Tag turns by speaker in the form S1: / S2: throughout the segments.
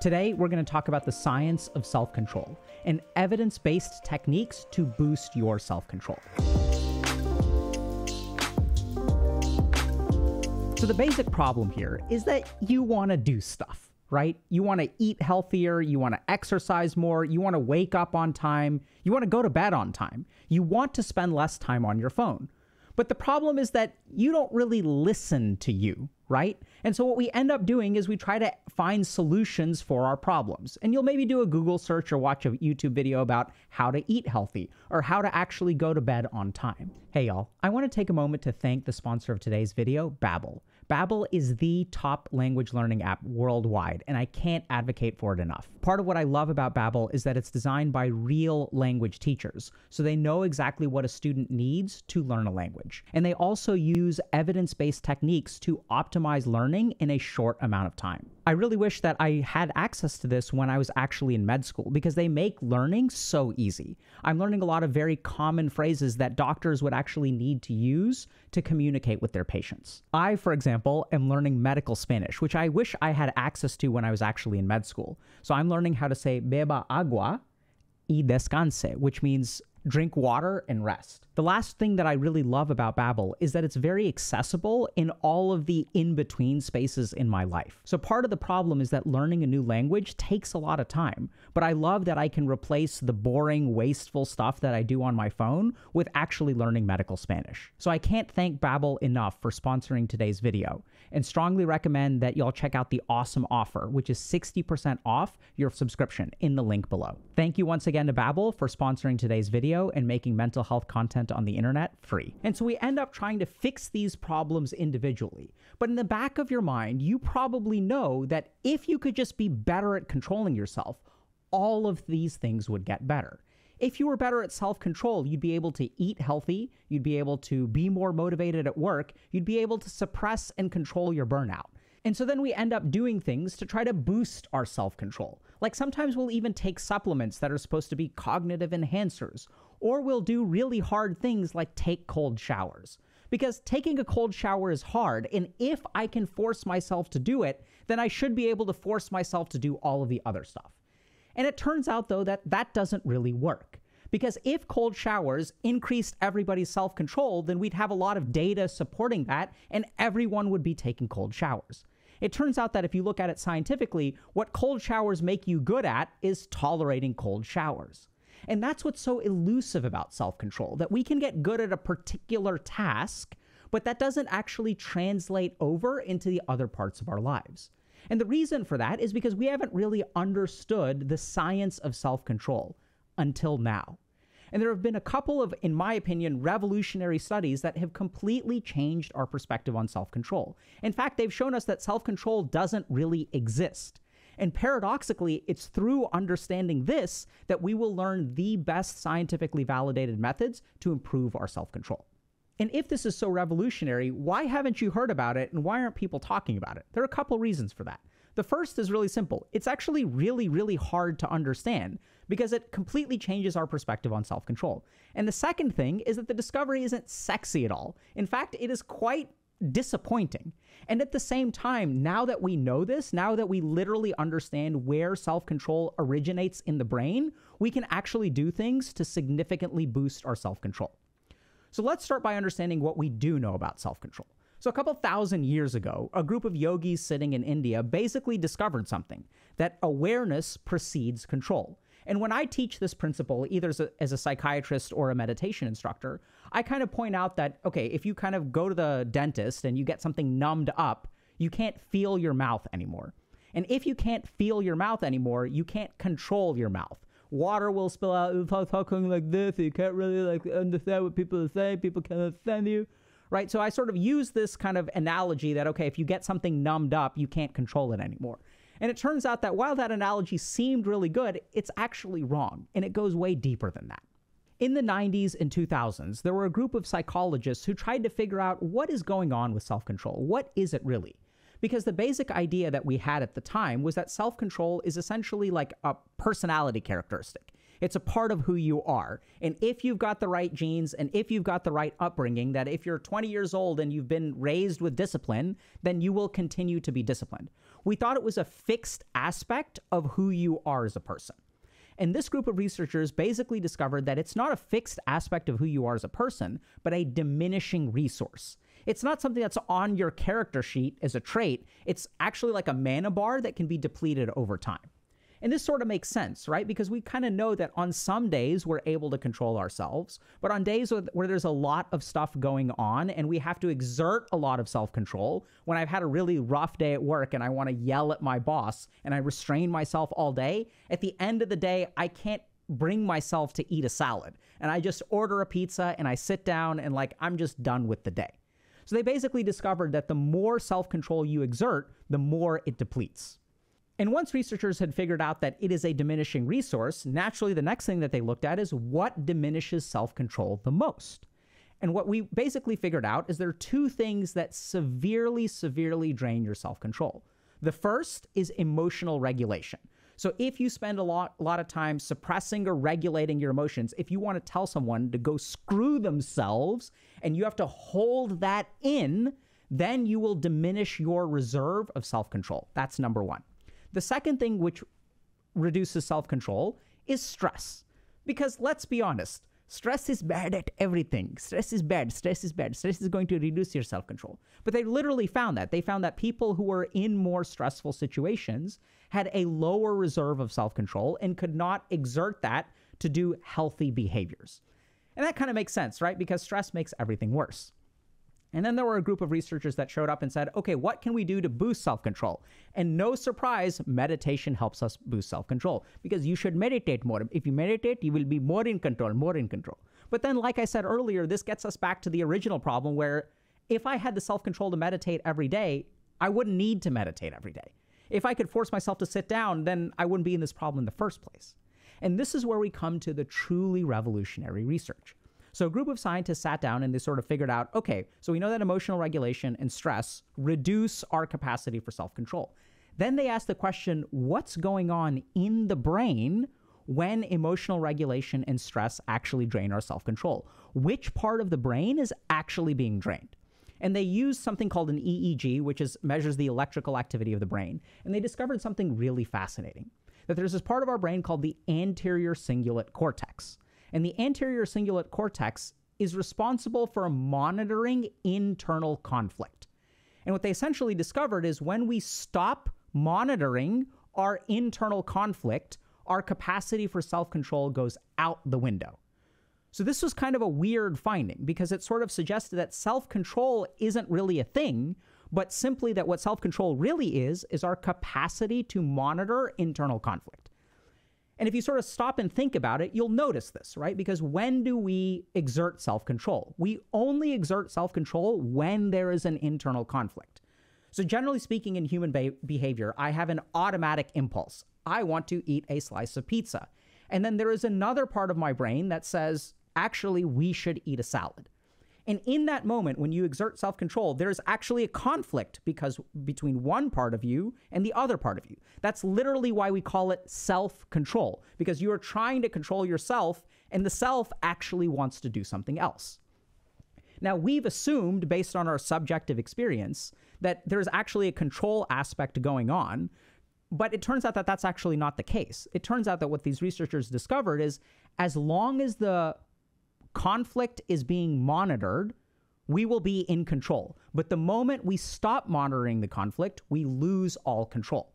S1: Today, we're going to talk about the science of self control and evidence based techniques to boost your self control. So, the basic problem here is that you want to do stuff, right? You want to eat healthier, you want to exercise more, you want to wake up on time, you want to go to bed on time, you want to spend less time on your phone. But the problem is that you don't really listen to you, right? And so what we end up doing is we try to find solutions for our problems. And you'll maybe do a Google search or watch a YouTube video about how to eat healthy or how to actually go to bed on time. Hey y'all, I want to take a moment to thank the sponsor of today's video, Babbel. Babbel is the top language learning app worldwide, and I can't advocate for it enough. Part of what I love about Babbel is that it's designed by real language teachers, so they know exactly what a student needs to learn a language. And they also use evidence-based techniques to optimize learning in a short amount of time. I really wish that I had access to this when I was actually in med school because they make learning so easy. I'm learning a lot of very common phrases that doctors would actually need to use to communicate with their patients. I, for example, am learning medical Spanish, which I wish I had access to when I was actually in med school. So I'm learning how to say beba agua y descanse, which means drink water and rest. The last thing that I really love about Babbel is that it's very accessible in all of the in-between spaces in my life. So part of the problem is that learning a new language takes a lot of time, but I love that I can replace the boring, wasteful stuff that I do on my phone with actually learning medical Spanish. So I can't thank Babbel enough for sponsoring today's video and strongly recommend that y'all check out the awesome offer, which is 60% off your subscription in the link below. Thank you once again to Babbel for sponsoring today's video and making mental health content on the internet free. And so we end up trying to fix these problems individually. But in the back of your mind, you probably know that if you could just be better at controlling yourself, all of these things would get better. If you were better at self control, you'd be able to eat healthy, you'd be able to be more motivated at work, you'd be able to suppress and control your burnout. And so then we end up doing things to try to boost our self control. Like sometimes we'll even take supplements that are supposed to be cognitive enhancers, or we'll do really hard things like take cold showers. Because taking a cold shower is hard, and if I can force myself to do it, then I should be able to force myself to do all of the other stuff. And it turns out, though, that that doesn't really work. Because if cold showers increased everybody's self control, then we'd have a lot of data supporting that, and everyone would be taking cold showers. It turns out that if you look at it scientifically, what cold showers make you good at is tolerating cold showers. And that's what's so elusive about self control that we can get good at a particular task, but that doesn't actually translate over into the other parts of our lives. And the reason for that is because we haven't really understood the science of self control until now. And there have been a couple of, in my opinion, revolutionary studies that have completely changed our perspective on self control. In fact, they've shown us that self control doesn't really exist. And paradoxically, it's through understanding this that we will learn the best scientifically validated methods to improve our self control. And if this is so revolutionary, why haven't you heard about it and why aren't people talking about it? There are a couple reasons for that. The first is really simple. It's actually really, really hard to understand because it completely changes our perspective on self control. And the second thing is that the discovery isn't sexy at all. In fact, it is quite disappointing. And at the same time, now that we know this, now that we literally understand where self control originates in the brain, we can actually do things to significantly boost our self control. So let's start by understanding what we do know about self control. So, a couple thousand years ago, a group of yogis sitting in India basically discovered something that awareness precedes control. And when I teach this principle, either as a, as a, psychiatrist or a meditation instructor, I kind of point out that, okay, if you kind of go to the dentist and you get something numbed up, you can't feel your mouth anymore. And if you can't feel your mouth anymore, you can't control your mouth water will spill out if I'm talking like this. You can't really like understand what people are saying. People can't understand you. Right. So I sort of use this kind of analogy that, okay, if you get something numbed up, you can't control it anymore. And it turns out that while that analogy seemed really good, it's actually wrong. And it goes way deeper than that. In the 90s and 2000s, there were a group of psychologists who tried to figure out what is going on with self control. What is it really? Because the basic idea that we had at the time was that self control is essentially like a personality characteristic. It's a part of who you are. And if you've got the right genes and if you've got the right upbringing, that if you're 20 years old and you've been raised with discipline, then you will continue to be disciplined. We thought it was a fixed aspect of who you are as a person. And this group of researchers basically discovered that it's not a fixed aspect of who you are as a person, but a diminishing resource. It's not something that's on your character sheet as a trait. It's actually like a mana bar that can be depleted over time. And this sort of makes sense, right? Because we kind of know that on some days we're able to control ourselves, but on days where there's a lot of stuff going on and we have to exert a lot of self control, when I've had a really rough day at work and I want to yell at my boss and I restrain myself all day, at the end of the day, I can't bring myself to eat a salad. And I just order a pizza and I sit down and like I'm just done with the day. So they basically discovered that the more self control you exert, the more it depletes. And once researchers had figured out that it is a diminishing resource, naturally the next thing that they looked at is what diminishes self control the most. And what we basically figured out is there are two things that severely, severely drain your self control. The first is emotional regulation. So if you spend a lot, a lot of time suppressing or regulating your emotions, if you want to tell someone to go screw themselves and you have to hold that in, then you will diminish your reserve of self control. That's number one. The second thing which reduces self control is stress. Because let's be honest, stress is bad at everything. Stress is bad. Stress is bad. Stress is going to reduce your self control. But they literally found that. They found that people who were in more stressful situations had a lower reserve of self control and could not exert that to do healthy behaviors. And that kind of makes sense, right? Because stress makes everything worse. And then there were a group of researchers that showed up and said, okay, what can we do to boost self control? And no surprise, meditation helps us boost self control because you should meditate more. If you meditate, you will be more in control, more in control. But then, like I said earlier, this gets us back to the original problem where if I had the self control to meditate every day, I wouldn't need to meditate every day. If I could force myself to sit down, then I wouldn't be in this problem in the first place. And this is where we come to the truly revolutionary research. So a group of scientists sat down and they sort of figured out okay, so we know that emotional regulation and stress reduce our capacity for self control. Then they asked the question what's going on in the brain when emotional regulation and stress actually drain our self control? Which part of the brain is actually being drained? And they used something called an EEG, which is measures the electrical activity of the brain. And they discovered something really fascinating. That there's this part of our brain called the anterior cingulate cortex. And the anterior cingulate cortex is responsible for monitoring internal conflict. And what they essentially discovered is when we stop monitoring our internal conflict, our capacity for self control goes out the window. So, this was kind of a weird finding because it sort of suggested that self control isn't really a thing, but simply that what self control really is, is our capacity to monitor internal conflict. And if you sort of stop and think about it, you'll notice this, right? Because when do we exert self control? We only exert self control when there is an internal conflict. So, generally speaking, in human be- behavior, I have an automatic impulse. I want to eat a slice of pizza. And then there is another part of my brain that says, actually, we should eat a salad. And in that moment, when you exert self control, there's actually a conflict because between one part of you and the other part of you. That's literally why we call it self control, because you are trying to control yourself, and the self actually wants to do something else. Now, we've assumed, based on our subjective experience, that there's actually a control aspect going on, but it turns out that that's actually not the case. It turns out that what these researchers discovered is as long as the conflict is being monitored, we will be in control. But the moment we stop monitoring the conflict, we lose all control.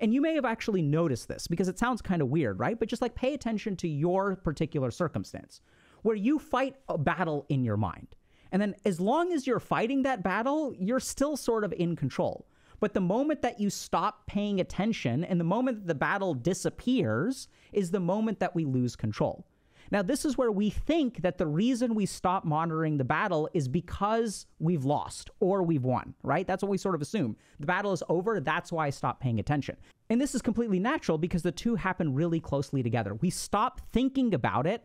S1: And you may have actually noticed this because it sounds kind of weird, right? But just like pay attention to your particular circumstance where you fight a battle in your mind. And then as long as you're fighting that battle, you're still sort of in control. But the moment that you stop paying attention and the moment that the battle disappears is the moment that we lose control. Now, this is where we think that the reason we stop monitoring the battle is because we've lost or we've won, right? That's what we sort of assume. The battle is over. That's why I stop paying attention. And this is completely natural because the two happen really closely together. We stop thinking about it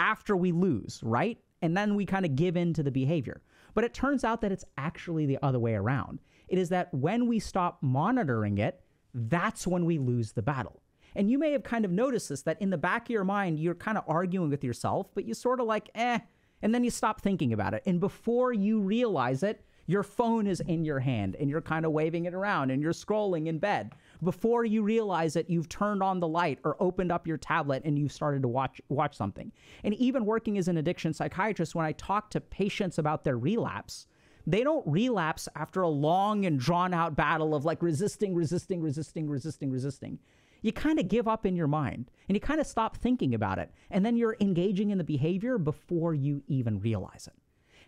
S1: after we lose, right? And then we kind of give in to the behavior. But it turns out that it's actually the other way around. It is that when we stop monitoring it, that's when we lose the battle. And you may have kind of noticed this that in the back of your mind, you're kind of arguing with yourself, but you sort of like, eh, and then you stop thinking about it. And before you realize it, Your phone is in your hand and you're kind of waving it around and you're scrolling in bed. Before you realize it, you've turned on the light or opened up your tablet and you've started to watch watch something. And even working as an addiction psychiatrist, when I talk to patients about their relapse, they don't relapse after a long and drawn out battle of like resisting, resisting, resisting, resisting, resisting. You kind of give up in your mind and you kind of stop thinking about it. And then you're engaging in the behavior before you even realize it.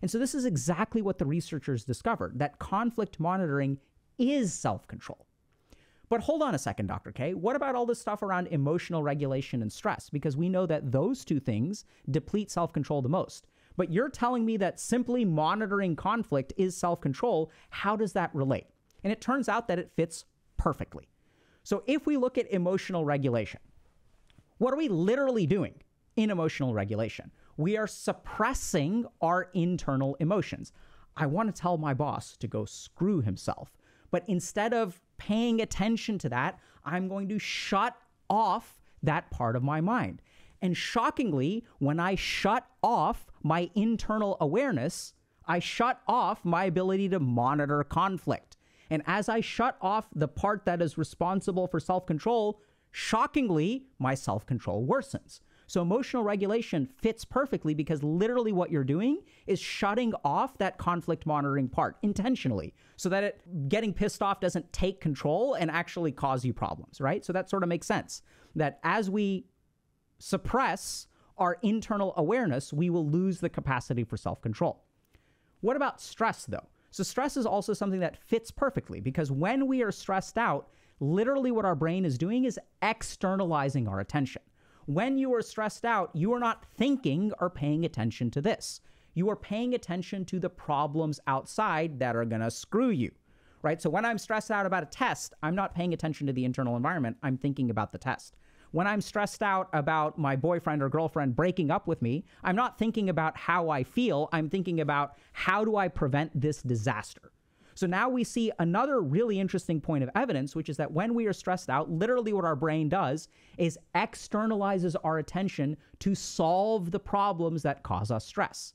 S1: And so this is exactly what the researchers discovered that conflict monitoring is self control. But hold on a second, Dr. K. What about all this stuff around emotional regulation and stress? Because we know that those two things deplete self control the most. But you're telling me that simply monitoring conflict is self control. How does that relate? And it turns out that it fits perfectly. So if we look at emotional regulation, what are we literally doing in emotional regulation? we are suppressing our internal emotions. I want to tell my boss to go screw himself. But instead of paying attention to that, I'm going to shut off that part of my mind. And shockingly, when I shut off my internal awareness, I shut off my ability to monitor conflict. And as I shut off the part that is responsible for self control, shockingly, my self control worsens. So emotional regulation fits perfectly because literally what you're doing is shutting off that conflict monitoring part intentionally so that it getting pissed off doesn't take control and actually cause you problems, right? So that sort of makes sense that as we suppress our internal awareness, we will lose the capacity for self-control. What about stress though? So stress is also something that fits perfectly because when we are stressed out, literally what our brain is doing is externalizing our attention. When you are stressed out, you are not thinking or paying attention to this. You are paying attention to the problems outside that are going to screw you, right? So when I'm stressed out about a test, I'm not paying attention to the internal environment. I'm thinking about the test. When I'm stressed out about my boyfriend or girlfriend breaking up with me, I'm not thinking about how I feel. I'm thinking about how do I prevent this disaster? So now we see another really interesting point of evidence, which is that when we are stressed out, literally what our brain does is externalizes our attention to solve the problems that cause us stress.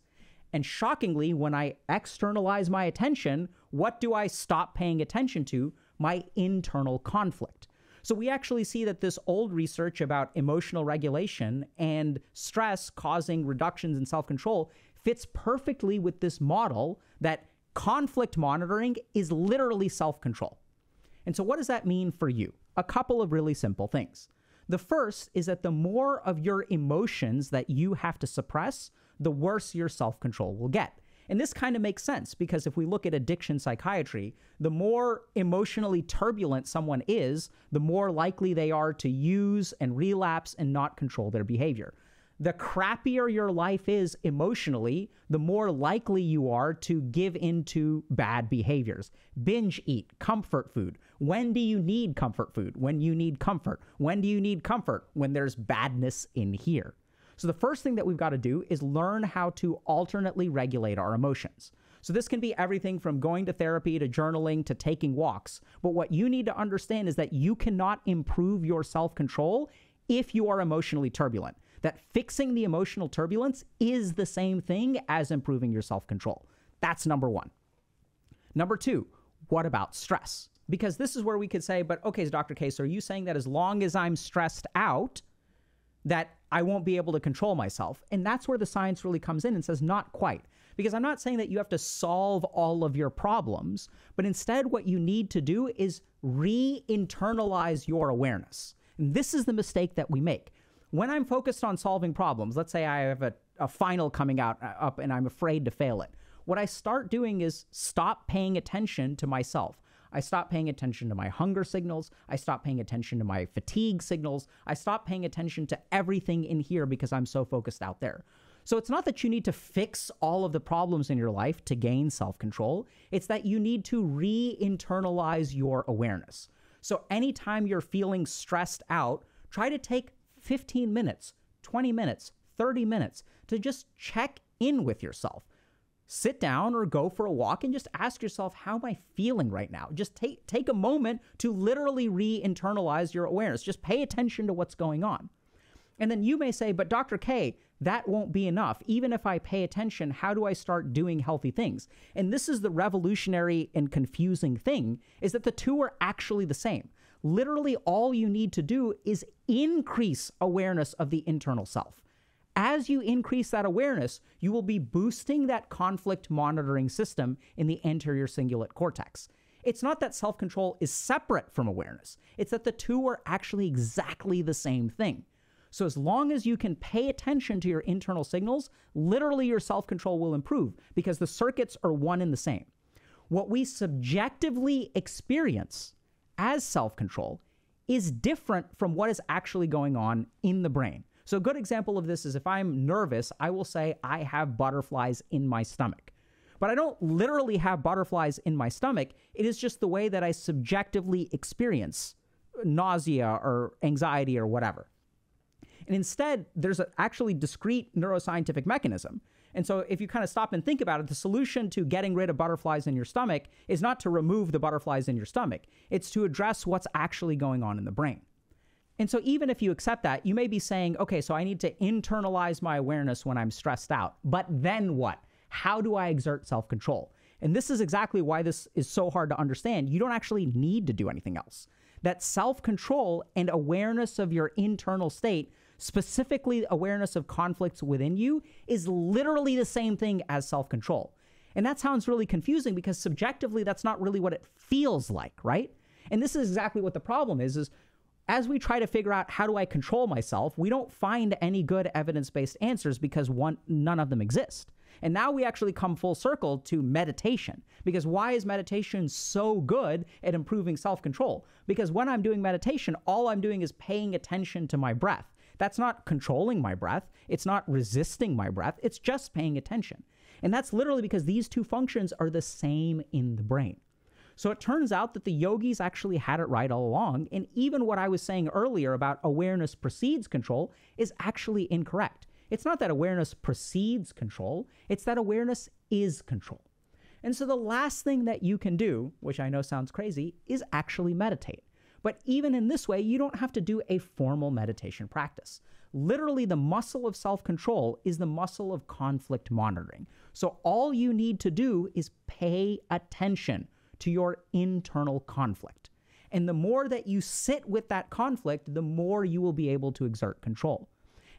S1: And shockingly, when I externalize my attention, what do I stop paying attention to? My internal conflict. So we actually see that this old research about emotional regulation and stress causing reductions in self control fits perfectly with this model that conflict monitoring is literally self control. And so, what does that mean for you? A couple of really simple things. The first is that the more of your emotions that you have to suppress, the worse your self control will get. And this kind of makes sense because if we look at addiction psychiatry, the more emotionally turbulent someone is, the more likely they are to use and relapse and not control their behavior the crappier your life is emotionally, the more likely you are to give into bad behaviors. Binge eat, comfort food. When do you need comfort food? When you need comfort. When do you need comfort? When there's badness in here. So, the first thing that we've got to do is learn how to alternately regulate our emotions. So, this can be everything from going to therapy to journaling to taking walks. But what you need to understand is that you cannot improve your self control if you are emotionally turbulent that fixing the emotional turbulence is the same thing as improving your self control. That's number one. Number two, what about stress? Because this is where we could say, but okay, Dr. Case, are you saying that as long as I'm stressed out, that I won't be able to control myself? And that's where the science really comes in and says, not quite. Because I'm not saying that you have to solve all of your problems, but instead, what you need to do is re internalize your awareness. And this is the mistake that we make when I'm focused on solving problems, let's say I have a, a final coming out uh, up and I'm afraid to fail it, what I start doing is stop paying attention to myself. I stop paying attention to my hunger signals. I stop paying attention to my fatigue signals. I stop paying attention to everything in here because I'm so focused out there. So it's not that you need to fix all of the problems in your life to gain self control, it's that you need to re internalize your awareness. So anytime you're feeling stressed out, try to take 15 minutes, 20 minutes, 30 minutes to just check in with yourself. Sit down or go for a walk and just ask yourself, how am I feeling right now? Just take, take a moment to literally re internalize your awareness. Just pay attention to what's going on. And then you may say, but Dr. K, that won't be enough. Even if I pay attention, how do I start doing healthy things? And this is the revolutionary and confusing thing is that the two are actually the same. Literally all you need to do is increase awareness of the internal self. As you increase that awareness, you will be boosting that conflict monitoring system in the anterior cingulate cortex. It's not that self control is separate from awareness, it's that the two are actually exactly the same thing. So, as long as you can pay attention to your internal signals, literally your self control will improve because the circuits are one and the same. What we subjectively experience as self control is different from what is actually going on in the brain. So, a good example of this is if I'm nervous, I will say, I have butterflies in my stomach. But I don't literally have butterflies in my stomach. It is just the way that I subjectively experience nausea or anxiety or whatever. And instead, there's a actually discrete neuroscientific mechanism. And so, if you kind of stop and think about it, the solution to getting rid of butterflies in your stomach is not to remove the butterflies in your stomach, it's to address what's actually going on in the brain. And so, even if you accept that, you may be saying, okay, so I need to internalize my awareness when I'm stressed out. But then what? How do I exert self control? And this is exactly why this is so hard to understand. You don't actually need to do anything else. That self control and awareness of your internal state, specifically awareness of conflicts within you, is literally the same thing as self control. And that sounds really confusing because subjectively, that's not really what it feels like, right? And this is exactly what the problem is, is as we try to figure out how do I control myself, we don't find any good evidence-based answers because one none of them exist. And now we actually come full circle to meditation. Because why is meditation so good at improving self-control? Because when I'm doing meditation, all I'm doing is paying attention to my breath. That's not controlling my breath, it's not resisting my breath, it's just paying attention. And that's literally because these two functions are the same in the brain. So it turns out that the yogis actually had it right all along. And even what I was saying earlier about awareness precedes control is actually incorrect. It's not that awareness precedes control, it's that awareness is control. And so the last thing that you can do, which I know sounds crazy, is actually meditate. But even in this way, you don't have to do a formal meditation practice. Literally, the muscle of self control is the muscle of conflict monitoring. So all you need to do is pay attention to your internal conflict. And the more that you sit with that conflict, the more you will be able to exert control.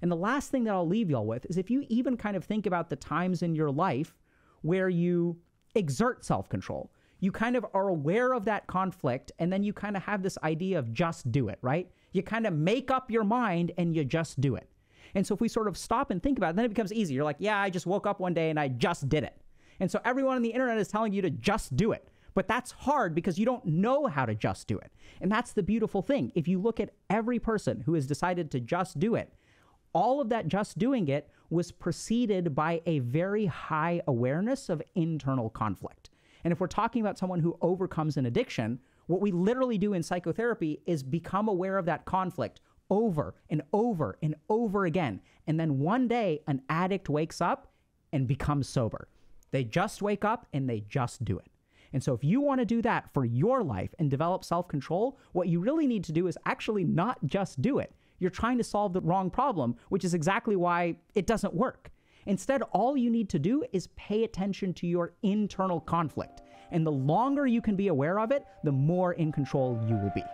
S1: And the last thing that I'll leave y'all with is if you even kind of think about the times in your life where you exert self control, you kind of are aware of that conflict, and then you kind of have this idea of just do it, right? You kind of make up your mind and you just do it. And so if we sort of stop and think about it, then it becomes easy. You're like, yeah, I just woke up one day and I just did it. And so everyone on the internet is telling you to just do it. But that's hard because you don't know how to just do it. And that's the beautiful thing. If you look at every person who has decided to just do it, all of that just doing it was preceded by a very high awareness of internal conflict. And if we're talking about someone who overcomes an addiction, what we literally do in psychotherapy is become aware of that conflict over and over and over again. And then one day, an addict wakes up and becomes sober. They just wake up and they just do it. And so, if you want to do that for your life and develop self control, what you really need to do is actually not just do it. You're trying to solve the wrong problem, which is exactly why it doesn't work. Instead, all you need to do is pay attention to your internal conflict. And the longer you can be aware of it, the more in control you will be.